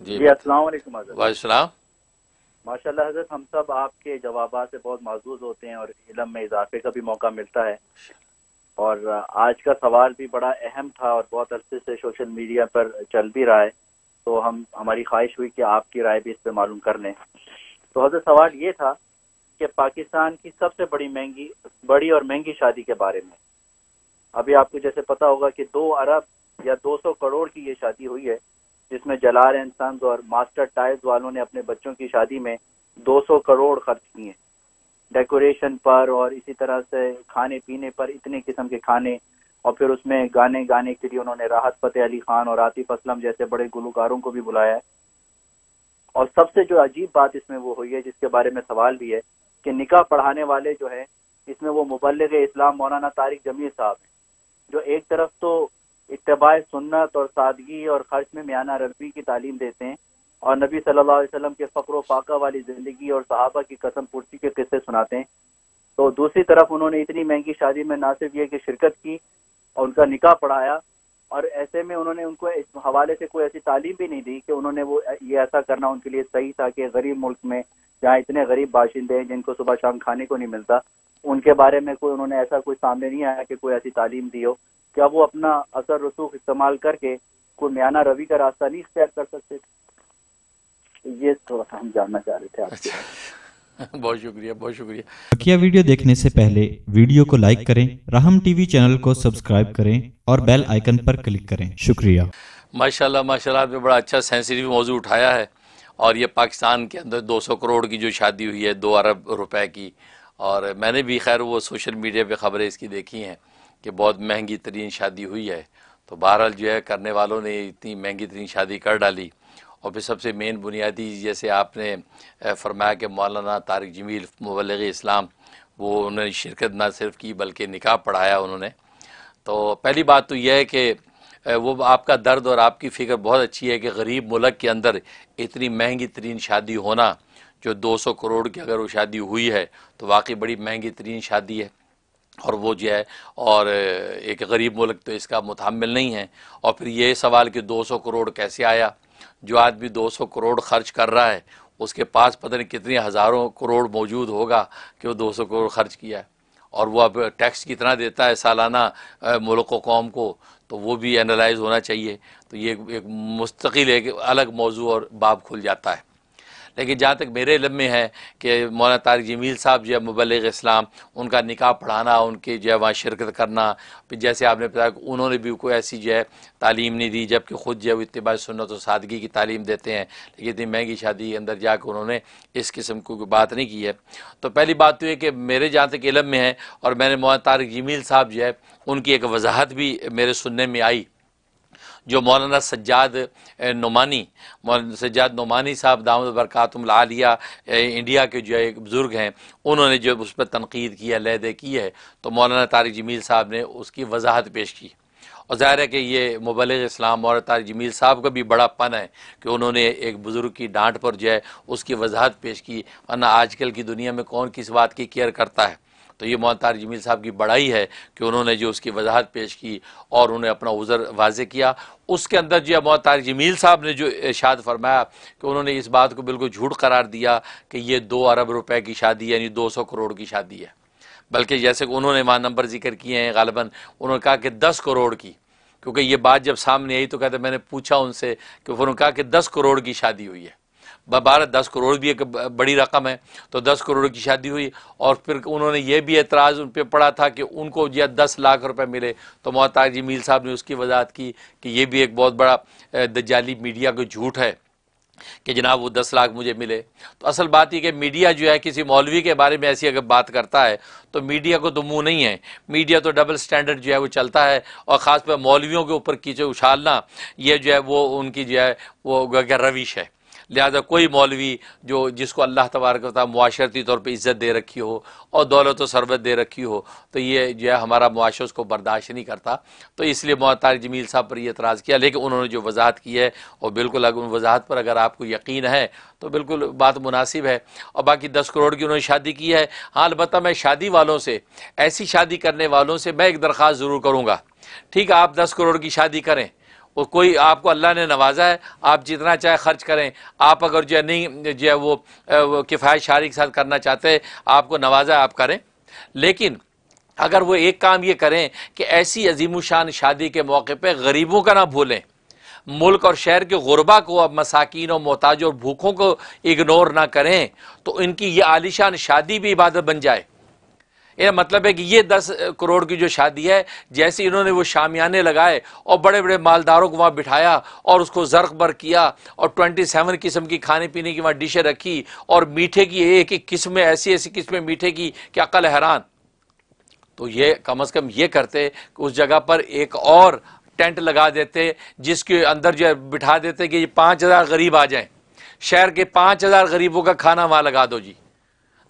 जी जी अस्सलाम वालेकुम माशाल्लाह हज़रत हम सब आपके जवाब से बहुत महजूज होते हैं और इलम में इजाफे का भी मौका मिलता है। और आज का सवाल भी बड़ा अहम था और बहुत अरसे से सोशल मीडिया पर चल भी रहा है। तो हम हमारी ख्वाहिश हुई कि आपकी राय भी इस पर मालूम कर लें। तो हज़रत सवाल ये था कि पाकिस्तान की सबसे बड़ी महँगी बड़ी और महँगी शादी के बारे में। अभी आपको जैसे पता होगा कि दो अरब या 200 करोड़ की ये शादी हुई है। जिसमें जलार एंड सन्स और मास्टर टाइल्स वालों ने अपने बच्चों की शादी में 200 करोड़ खर्च किए। डेकोरेशन पर और इसी तरह से खाने पीने पर इतने किस्म के खाने और फिर उसमें गाने गाने के लिए उन्होंने राहत फतेह अली खान और आतिफ असलम जैसे बड़े गुलकारों को भी बुलाया। है और सबसे जो अजीब बात इसमें वो हुई है, जिसके बारे में सवाल भी है, कि निकाह पढ़ाने वाले जो है, इसमें वो मुबलग इस्लाम मौलाना तारिक जमीर साहब जो एक तरफ़ तो इतबा सुन्नत और सादगी और खर्च में म्याना रबी की तालीम देते हैं और नबी सल्लल्लाहु अलैहि वसल्लम के फ़क्र फाका वाली ज़िंदगी और सहाबा की कसम पुरसी के किस्से सुनाते हैं। तो दूसरी तरफ़ उन्होंने इतनी महँगी शादी में ना सिर्फ़ ये कि शिरकत की और उनका निकाह पढ़ाया और ऐसे में उन्होंने उनको इस हवाले से कोई ऐसी तालीम भी नहीं दी कि उन्होंने वो ये ऐसा करना उनके लिए सही था कि गरीब मुल्क में जहाँ इतने गरीब बाशिंदे हैं जिनको सुबह शाम खाने को नहीं मिलता। उनके बारे में कोई उन्होंने ऐसा कोई सामने नहीं आया कि कोई ऐसी तालीम दी हो। क्या वो अपना असर रसूख इस्तेमाल करके कोई म्याना रवि का रास्ता नहीं इख्तियार कर सकते? थे ये थोड़ा सा हम जानना चाह रहे थे आपसे। अच्छा। बहुत शुक्रिया बहुत शुक्रिया। बकिया वीडियो देखने से पहले वीडियो को लाइक करें राहम टीवी चैनल को सब्सक्राइब करें और बेल आइकन पर क्लिक करें। शुक्रिया। माशाल्लाह माशाल्लाह आपने बड़ा अच्छा सेंसिटिव मौजू उठाया है। और ये पाकिस्तान के अंदर 200 करोड़ की जो शादी हुई है दो अरब रुपए की और मैंने भी, खैर, वो सोशल मीडिया पे ख़बरें इसकी देखी हैं कि बहुत महँगी तरीन शादी हुई है। तो बहरहाल जो है, करने वालों ने इतनी महँगी तरीन शादी कर डाली। और फिर सबसे मेन बुनियादी जैसे आपने फरमाया कि मौलाना तारिक जमील मुबलग इस्लाम, वो उन्होंने शिरकत ना सिर्फ़ की बल्कि निकाह पढ़ाया उन्होंने। तो पहली बात तो यह है कि वो आपका दर्द और आपकी फ़िक्र बहुत अच्छी है कि गरीब मुल्क के अंदर इतनी महँगी तरीन शादी होना जो 200 करोड़ की अगर वो शादी हुई है तो वाकई बड़ी महँगी तरीन शादी है। और वो जो है, और, एक गरीब मुल्क तो इसका मुतमिल नहीं है। और फिर ये सवाल कि 200 करोड़ कैसे आया? जो आदमी 200 करोड़ खर्च कर रहा है, उसके पास पता नहीं कितने हज़ारों करोड़ मौजूद होगा कि वो 200 करोड़ खर्च किया है। और वो अब टैक्स कितना देता है सालाना मुल्क कौम को तो वो भी एनालाइज होना चाहिए। तो ये एक मुस्तकिल, एक अलग मौजू और बाब खुल जाता है। लेकिन जहाँ तक मेरे इलम में है कि मौलाना तारिक जमील साहब जो है मुबलग इस्लाम, उनका निकाह पढ़ाना, उनके जो है वहाँ शिरकत करना, फिर जैसे आपने बताया उन्होंने भी कोई ऐसी जो है तालीम नहीं दी, जबकि ख़ुद जो है वो इतबा सुन्नत और सादगी की तालीम देते हैं, लेकिन इतनी महँगी शादी के अंदर जाकर उन्होंने इस किस्म की बात नहीं की है। तो पहली बात तो ये कि मेरे जहाँ तक इलम में है और मैंने मौलाना तारिक जमील साहब जो है, उनकी एक वजाहत भी मेरे सुनने में आई। जो मौलाना सज्जाद नुमानी, मौलाना सज्जाद नुमानी साहब दामद बरक़ातमलिया इंडिया के जो एक बुज़ुर्ग हैं, उन्होंने जो उस पर तनकीद किया लहदे की है तो मौलाना तारिक जमील साहब ने उसकी वजाहत पेश की। और ज़ाहिर है कि ये मुबलग इस्लाम और तारिक जमील साहब का भी बड़ा पन है कि उन्होंने एक बुज़ुर्ग की डांट पर जो है उसकी वजाहत पेश की, वरना आजकल की दुनिया में कौन किस बात की केयर करता है? तो ये मोहतार जमील साहब की बड़ाई है कि उन्होंने जो उसकी वजाहत पेश की और उन्हें अपना उज़र वाजे किया। उसके अंदर जो मोहतार जमील साहब ने जो इशाद फरमाया कि उन्होंने इस बात को बिल्कुल झूठ करार दिया कि ये दो अरब रुपए की शादी यानी दो सौ करोड़ की शादी है। बल्कि जैसे कि उन्होंने वहाँ नंबर ज़िक्र किए हैं गालबा, उन्होंने कहा कि दस करोड़ की, क्योंकि ये बात जब सामने आई तो कहते मैंने पूछा उनसे कि उन्होंने कहा कि दस करोड़ की शादी हुई है। बारह, दस करोड़ भी एक बड़ी रकम है तो दस करोड़ की शादी हुई और फिर उन्होंने ये भी एतराज़ उन पर पड़ा था कि उनको या दस लाख रुपए मिले। तो मोहताज मील साहब ने उसकी वजाहत की कि ये भी एक बहुत बड़ा दजाली मीडिया का झूठ है कि जनाब वो दस लाख मुझे मिले। तो असल बात यह कि मीडिया जो है किसी मौलवी के बारे में ऐसी अगर बात करता है तो मीडिया को तो मुँह नहीं है। मीडिया तो डबल स्टैंडर्ड जो है वो चलता है और ख़ास पर मौलवियों के ऊपर कीचे उछालना, ये जो है वो उनकी जो है वो रविश है। लिहाजा कोई मौलवी जो जिसको अल्लाह तबारक मुआशरती तौर पर इज़्ज़त दे रखी हो और दौलत व सरबत दे रखी हो तो ये जो है हमारा मुआशर उसको बर्दाश्त नहीं करता। तो इसलिए मोहतार जमील साहब पर यह एतराज़ किया, लेकिन उन्होंने जो वजाहत की है, और बिल्कुल अगर उन वजाहत पर अगर आपको यकीन है तो बिल्कुल बात मुनासिब है। और बाकी दस करोड़ की उन्होंने शादी की है। हाँ अलबत् मैं शादी वालों से, ऐसी शादी करने वालों से मैं एक दरख्वास्त ज़रूर करूँगा। ठीक है, आप दस करोड़ की शादी करें। वो कोई आपको अल्लाह ने नवाजा है आप जितना चाहे खर्च करें। आप अगर जो है नहीं जो है वो, वो किफ़ायत शारी के साथ करना चाहते हैं आपको नवाजा आप करें। लेकिन अगर वो एक काम ये करें कि ऐसी अजीम शान शादी के मौके पर गरीबों का ना भूलें। मुल्क और शहर के गुरबा को अब मसाकिन और मोहताज और भूखों को इग्नोर ना करें तो इनकी ये आलिशान शादी भी इबादत बन जाए। यह मतलब है कि ये दस करोड़ की जो शादी है, जैसे इन्होंने वो शामियाने लगाए और बड़े बड़े मालदारों को वहाँ बिठाया और उसको जर्क किया और ट्वेंटी सेवन किस्म की खाने पीने की वहाँ डिशें रखी और मीठे की एक एक किस्में ऐसी ऐसी किस्में मीठे की कि अकल हैरान? तो ये कम अज़ कम ये करते, उस जगह पर एक और टेंट लगा देते, जिसके अंदर जो बिठा देते कि ये पाँच हज़ार गरीब आ जाएँ। शहर के पाँच हज़ार गरीबों का खाना वहाँ लगा दो जी।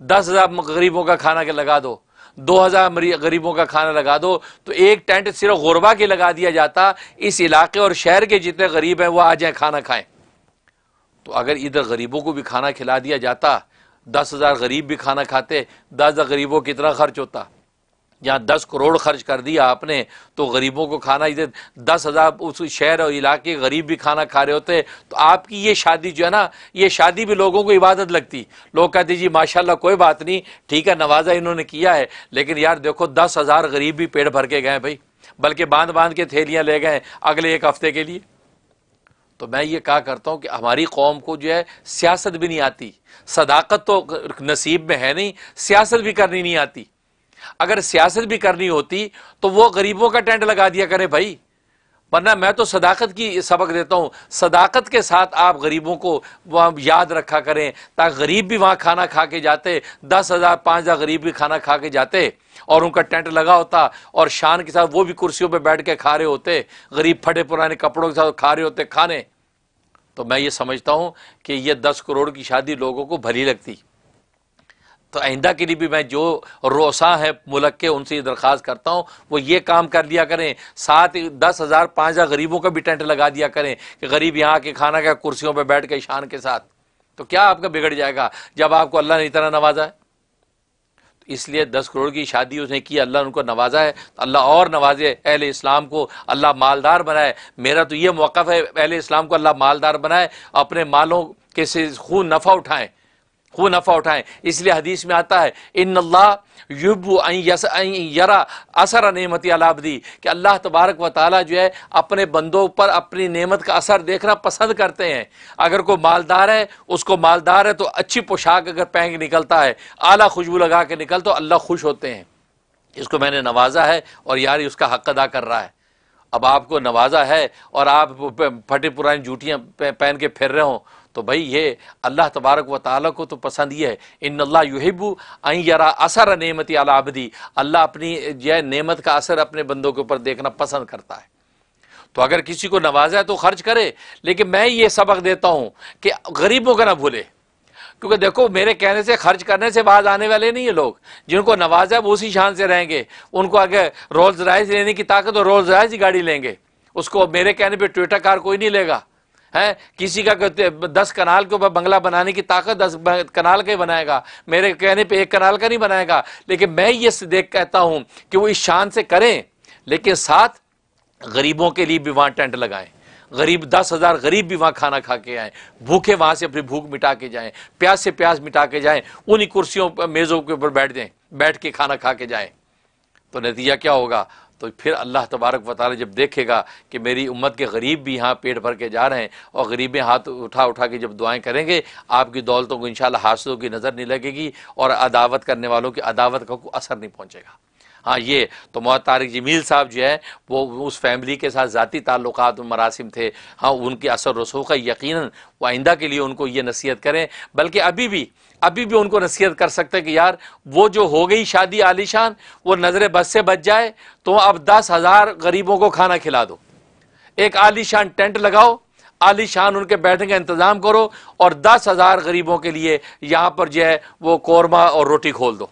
दस हज़ार गरीबों का खाना के लगा दो। दो हज़ार गरीबों का खाना लगा दो। तो एक टेंट सिर्फ़ गुरबा के लगा दिया जाता, इस इलाके और शहर के जितने गरीब हैं वह आ जाए खाना खाएँ। तो अगर इधर गरीबों को भी खाना खिला दिया जाता, दस हज़ार गरीब भी खाना खाते, दस हज़ार गरीबों कितना खर्च होता? जहाँ दस करोड़ खर्च कर दिया आपने तो गरीबों को खाना इधर दस हज़ार उस शहर और इलाके गरीब भी खाना खा रहे होते तो आपकी ये शादी जो है ना, ये शादी भी लोगों को इबादत लगती। लोग कहते जी, माशाल्लाह, कोई बात नहीं, ठीक है, नवाजा इन्होंने किया है, लेकिन यार देखो, दस हज़ार गरीब भी पेड़ भर के गए भाई, बल्कि बाँध बाँध के थैलियाँ ले गए अगले एक हफ़्ते के लिए। तो मैं ये कहा करता हूँ कि हमारी कौम को जो है, सियासत भी नहीं आती, सदाकत तो नसीब में है नहीं, सियासत भी करनी नहीं आती। अगर सियासत भी करनी होती तो वो गरीबों का टेंट लगा दिया करें भाई। वरना मैं तो सदाकत की सबक देता हूँ। सदाकत के साथ आप गरीबों को वहाँ याद रखा करें, ताकि गरीब भी वहाँ खाना खा के जाते, दस हज़ार, पाँच हज़ार गरीब भी खाना खा के जाते, और उनका टेंट लगा होता, और शान के साथ वो भी कुर्सियों पे बैठ के खा रहे होते, गरीब फटे पुराने कपड़ों के साथ खा रहे होते खाने। तो मैं ये समझता हूँ कि ये दस करोड़ की शादी लोगों को भली लगती। तो आइंदा के लिए भी मैं जो रोसा है मुल्क के उनसे दरख्वास्त करता हूँ, वो ये काम कर लिया करें। साथ दस हज़ार, पाँच हज़ार गरीबों का भी टेंट लगा दिया करें कि गरीब यहाँ के खाना का कुर्सियों पर बैठ के शान के साथ। तो क्या आपका बिगड़ जाएगा जब आपको अल्लाह ने इतना नवाजा है? तो इसलिए दस करोड़ की शादी उसने की, अल्लाह उनको नवाजा है। तो अल्लाह और नवाजे, अहल इस्लाम को अल्लाह मालदार बनाए। मेरा तो ये मौक़ है, अहल इस्लाम को अल्लाह मालदार बनाए। अपने मालों के से खून नफ़ा उठाएँ। खूब नफ़ा उठाएँ। इसलिए हदीस में आता है इन यरा असर नेमत अलाबदी कि अल्लाह तबारक व ताली जो है, अपने बंदों पर अपनी नेमत का असर देखना पसंद करते हैं। अगर कोई मालदार है, उसको मालदार है तो अच्छी पोशाक अगर पहन निकलता है, आला खुशबू लगा के निकल तो अल्लाह खुश होते हैं। इसको मैंने नवाजा है और यार उसका हक अदा कर रहा है। अब आपको नवाजा है और आप फटे पुरानी जूटियाँ पहन के फिर रहे हो तो भाई ये अल्लाह तबारक व ताली को तो पसंद ही है। इन अल्लाह युहिबू आई यरा असर नेमती अलाबदी अल्लाह अपनी यह नेमत का असर अपने बंदों के ऊपर देखना पसंद करता है। तो अगर किसी को नवाजा है तो खर्च करे, लेकिन मैं ये सबक देता हूँ कि गरीबों का ना भूले। क्योंकि देखो, मेरे कहने से, खर्च करने से बाज आने वाले नहीं है लोग। जिनको नवाजा है वो उसी शान से रहेंगे, उनको अगर रोल्स राइस लेने की ताकत तो रोल्स राइस ही गाड़ी लेंगे। उसको मेरे कहने पे ट्विटर कार कोई नहीं लेगा। है? किसी का दस कनाल के ऊपर बंगला बनाने की ताकत दस कनाल का ही बनाएगा। मेरे कहने पे एक कनाल का नहीं बनाएगा। लेकिन मैं ये देख कहता हूँ कि वो इस शान से करें, लेकिन साथ गरीबों के लिए भी वहाँ टेंट लगाएँ। गरीब, दस हज़ार गरीब भी वहाँ खाना खा के आए। भूखे वहाँ से अपनी भूख मिटा के जाएँ, प्यास से प्यास मिटा के जाएँ, उन्हीं कुर्सियों मेज़ों के ऊपर बैठ जाएँ, बैठ के खाना खा के जाएँ। तो नतीजा क्या होगा? तो फिर अल्लाह तबारक वाली जब देखेगा कि मेरी उम्मत के गरीब भी यहाँ पेट भर के जा रहे हैं और गरीबें हाथ उठा उठा के जब दुआएँ करेंगे, आपकी दौलतों को इन हासिलों की नज़र नहीं लगेगी और अदावत करने वालों की अदावत का कोई असर नहीं पहुँचेगा। हाँ ये तो मोहत तारिक जमील साहब जो है, वो उस फैमिली के साथ ज़ाती ताल्लुक मरासम थे। हाँ उनके असर रसूख है यकीन वो आइंदा के लिए उनको ये नसीहत करें, बल्कि अभी भी अभी भी उनको नसीहत कर सकते हैं कि यार, वो जो हो गई शादी आलिशान, वो नज़र बस से बच जाए तो अब दस हज़ार गरीबों को खाना खिला दो। एक आलिशान टेंट लगाओ, आलिशान उनके बैठने का इंतज़ाम करो और दस हज़ार गरीबों के लिए यहाँ पर जो है, वो कौरमा और रोटी खोल दो।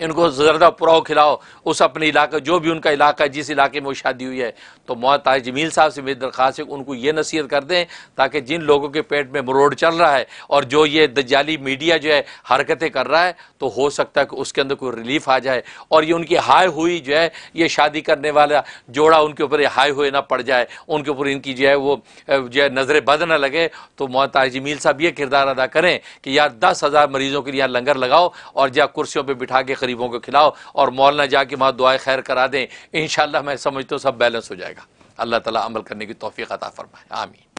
इनको ज़रदा पुराव खिलाओ, उस अपने इलाके, जो भी उनका इलाका है, जिस इलाके में वो शादी हुई है तो मोहताज जमील साहब से मेरी दरख्वास्त है उनको ये नसीहत कर दें, ताकि जिन लोगों के पेट में मरोड़ चल रहा है, और जो ये दजाली मीडिया जो है, हरकतें कर रहा है तो हो सकता है कि उसके अंदर कोई रिलीफ आ जाए, और ये उनकी हाय हुई जो है, ये शादी करने वाला जोड़ा उनके ऊपर हाई हुए ना पड़ जाए, उनके ऊपर इनकी जो है, वो जो है, नज़रें बद ना लगे तो मोहताज जमील साहब ये किरदार अदा करें कि यार दस हज़ार मरीज़ों के लिए यहाँ लंगर लगाओ, और जहाँ कुर्सियों पर बिठा के गरीबों को खिलाओ और मौलाना जाके वहाँ दुआएँ खैर करा दें। इन मैं समझता हूँ सब बैलेंस हो जाएगा। अल्लाह ताला अमल करने की तोफ़ी अता फरमाए। आमीन।